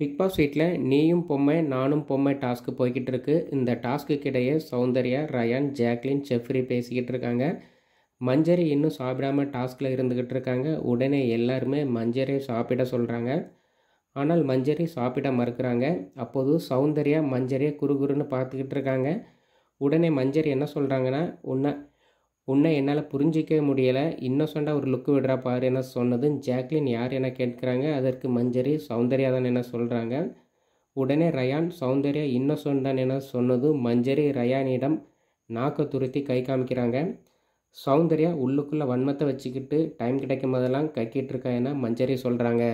Big pass வீட்டில் நீயும் பொம்மை நானும் பொம்மை டாஸ்க்கு போய்கிட்டு இருக்கு. இந்த டாஸ்க்குக்கிடையே சௌந்தர்யா ரயான் ஜாக்லின் செஃப்ரி பேசிக்கிட்டு இருக்காங்க. மஞ்சரி இன்னும் சாப்பிடாம டாஸ்கில் இருந்துக்கிட்டு இருக்காங்க. உடனே எல்லாருமே மஞ்சரி சாப்பிட சொல்கிறாங்க ஆனால் மஞ்சரி சாப்பிட மறுக்கிறாங்க. அப்போது சௌந்தர்யா மஞ்சரியை குறுகுறுன்னு பார்த்துக்கிட்டு இருக்காங்க. உடனே மஞ்சரி என்ன சொல்கிறாங்கன்னா உன்னை உன்னை என்னால் புரிஞ்சிக்கவே முடியலை. இன்னசெண்டாக ஒரு லுக்கு விடுறா பாரு என்ன சொன்னதும் ஜாக்லின் யார் என கேட்குறாங்க. அதற்கு மஞ்சரி சௌந்தர்யா தான் என்ன சொல்கிறாங்க உடனே ரயான் சௌந்தர்யா இன்னசொண்டான் என சொன்னதும் மஞ்சரி ரயானிடம் நாக்கை துருத்தி கை காமிக்கிறாங்க. சௌந்தர்யா உள்ளுக்குள்ளே வன்மத்தை வச்சுக்கிட்டு டைம் கிடைக்கும் போதெல்லாம் கக்கிட்டு இருக்கா என மஞ்சரி சொல்கிறாங்க